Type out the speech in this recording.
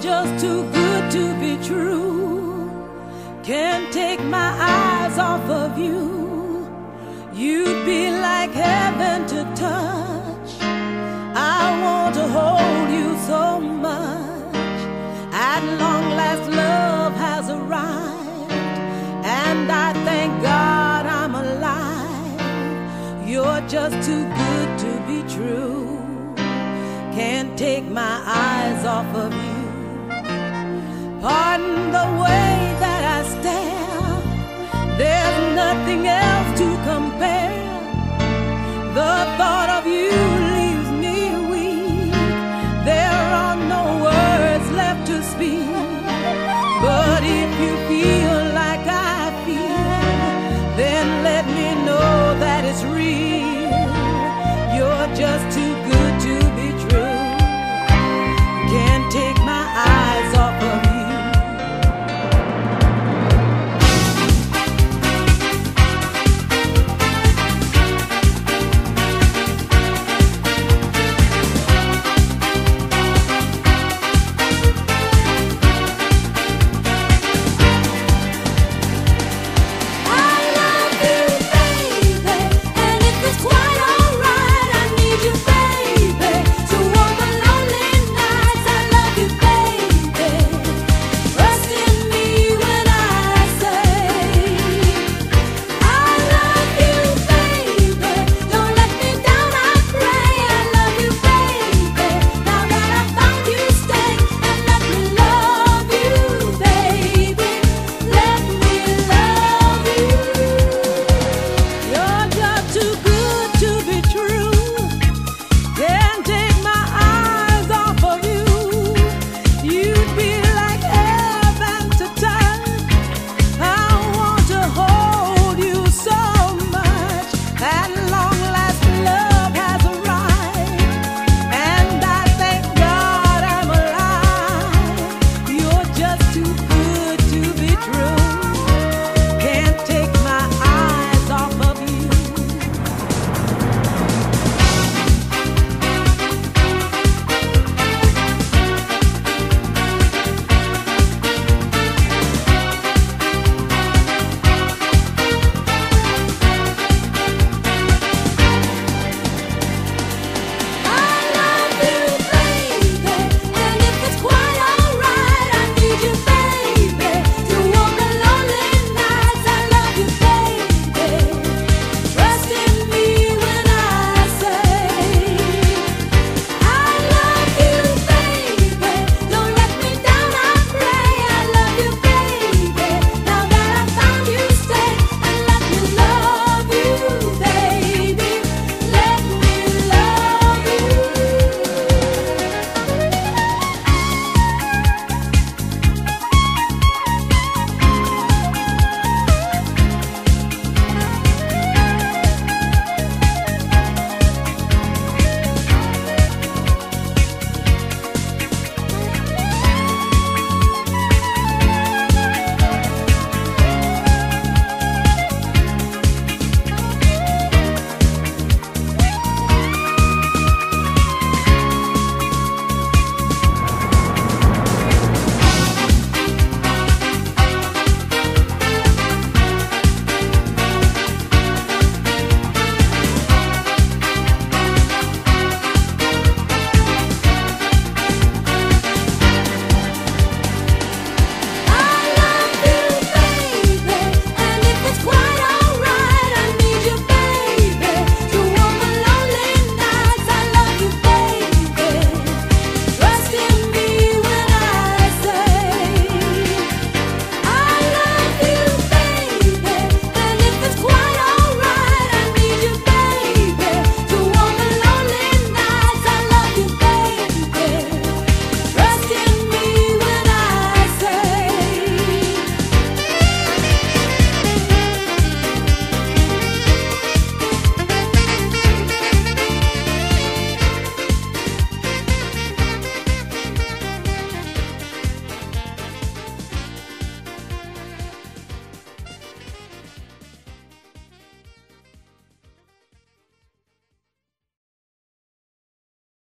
Just too good to be true. Can't take my eyes off of you. You'd be like heaven to touch. I want to hold you so much. At long last, love has arrived, and I thank God I'm alive. You're just too good to be true. Can't take my eyes off of you upon the way that I stand. There's nothing else to compare. The thought of you leaves me weak. There are no words left to speak. But if you feel like I feel, then let me know that it's real. You're just too